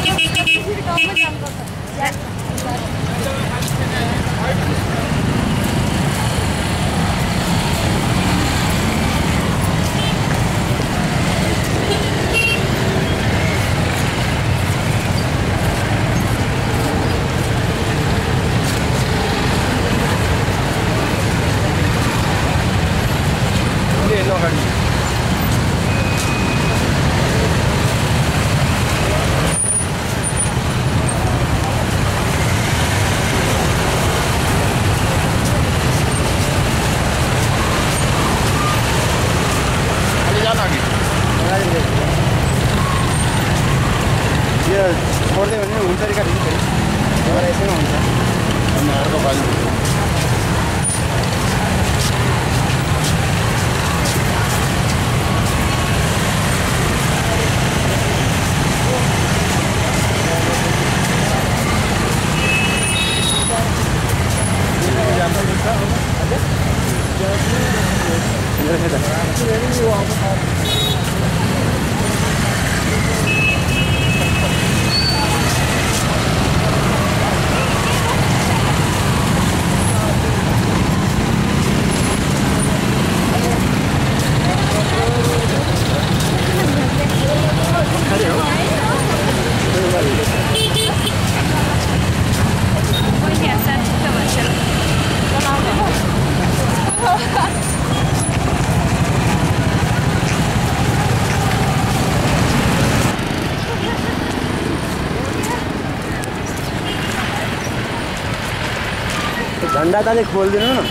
गाँव में चालू करता है यो छोड्दै भने हुन्छ दिन्छ एउटा यसैमा हुन्छ अनि अर्को झंडा ताले खोल दिन ना।